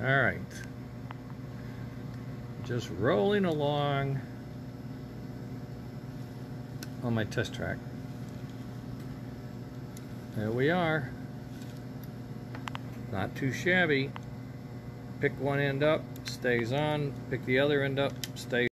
All right. Just rolling along on my test track. There we are. Not too shabby. Pick one end up, stays on. Pick the other end up, stays